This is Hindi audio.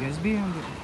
गैस भी है अंदर